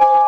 you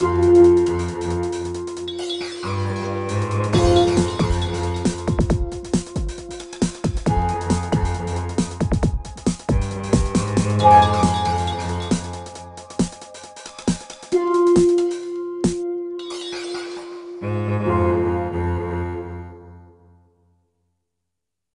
Música